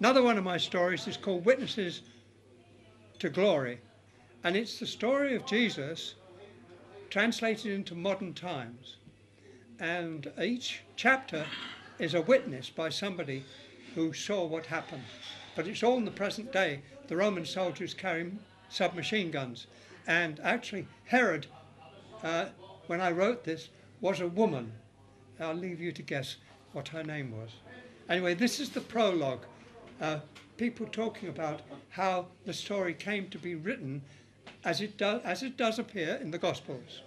Another one of my stories is called Witnesses to Glory, and it's the story of Jesus translated into modern times. And each chapter is a witness by somebody who saw what happened. But it's all in the present day. The Roman soldiers carry submachine guns. And actually, Herod, uh, when I wrote this, was a woman. I'll leave you to guess what her name was. Anyway, this is the prologue. Uh, people talking about how the story came to be written as it, do, as it does appear in the Gospels.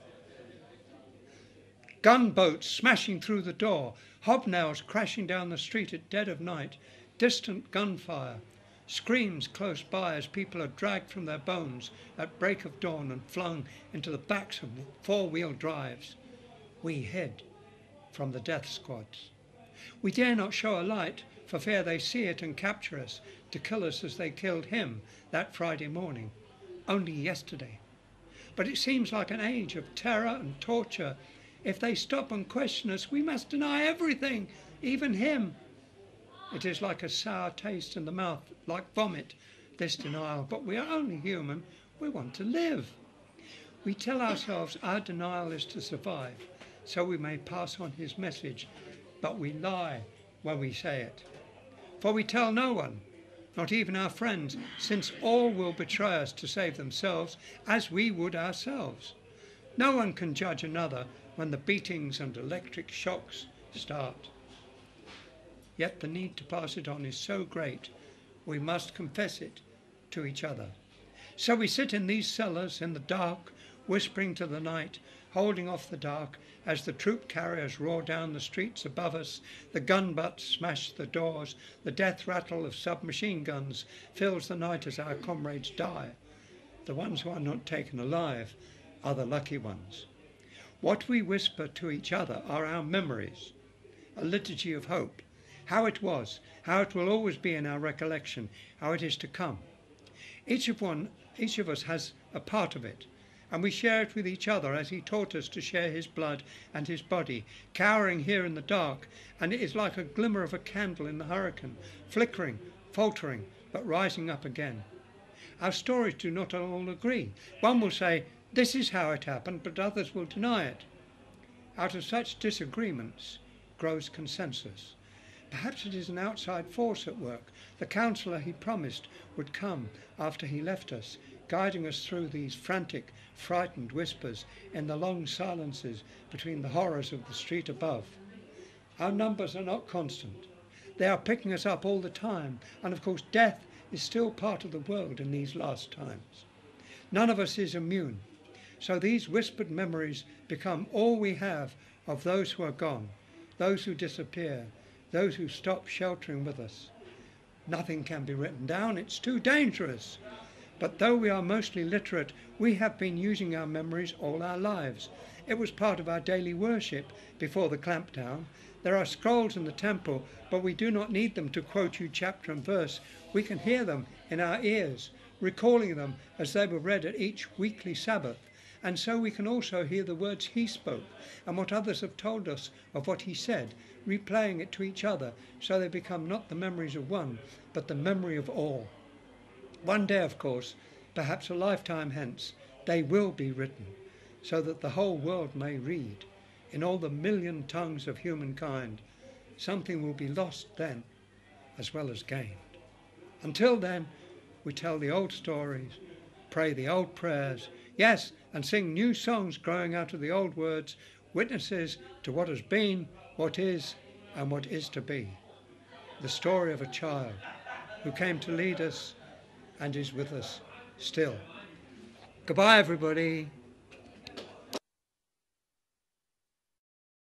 Gunboats smashing through the door, hobnails crashing down the street at dead of night, distant gunfire, screams close by as people are dragged from their bones at break of dawn and flung into the backs of four wheel drives. We hid from the death squads. We dare not show a light for fear they see it and capture us to kill us as they killed him that Friday morning, only yesterday. But it seems like an age of terror and torture. If they stop and question us, we must deny everything, even him. It is like a sour taste in the mouth, like vomit, this denial. But we are only human. We want to live. We tell ourselves our denial is to survive, so we may pass on his message, but we lie when we say it. For we tell no one, not even our friends, since all will betray us to save themselves, as we would ourselves. No one can judge another when the beatings and electric shocks start. Yet the need to pass it on is so great, we must confess it to each other. So we sit in these cellars in the dark, whispering to the night, holding off the dark as the troop carriers roar down the streets above us, the gun butts smash the doors, the death rattle of submachine guns fills the night as our comrades die. The ones who are not taken alive are the lucky ones. What we whisper to each other are our memories, a liturgy of hope, how it was, how it will always be in our recollection, how it is to come. Each of one, each of us has a part of it, and we share it with each other as he taught us to share his blood and his body, cowering here in the dark, and it is like a glimmer of a candle in the hurricane, flickering, faltering, but rising up again. Our stories do not all agree. One will say, This is how it happened, but others will deny it. Out of such disagreements grows consensus. Perhaps it is an outside force at work. The counsellor he promised would come after he left us, guiding us through these frantic, frightened whispers in the long silences between the horrors of the street above. Our numbers are not constant. They are picking us up all the time, and of course, death is still part of the world in these last times. None of us is immune. So these whispered memories become all we have of those who are gone, those who disappear, those who stop sheltering with us. Nothing can be written down, it's too dangerous. But though we are mostly literate, we have been using our memories all our lives. It was part of our daily worship before the clampdown. There are scrolls in the temple, but we do not need them to quote you chapter and verse. We can hear them in our ears, recalling them as they were read at each weekly Sabbath. And so we can also hear the words he spoke and what others have told us of what he said, replaying it to each other so they become not the memories of one, but the memory of all. One day, of course, perhaps a lifetime hence, they will be written so that the whole world may read in all the million tongues of humankind. Something will be lost then as well as gained. Until then, we tell the old stories, pray the old prayers, yes, and sing new songs growing out of the old words, witnesses to what has been, what is, and what is to be. The story of a child who came to lead us and is with us still. Goodbye, everybody.